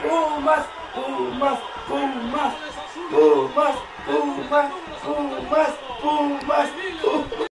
Pumas, Pumas, Pumas, Pumas, Pumas, Pumas, Pumas, Pumas.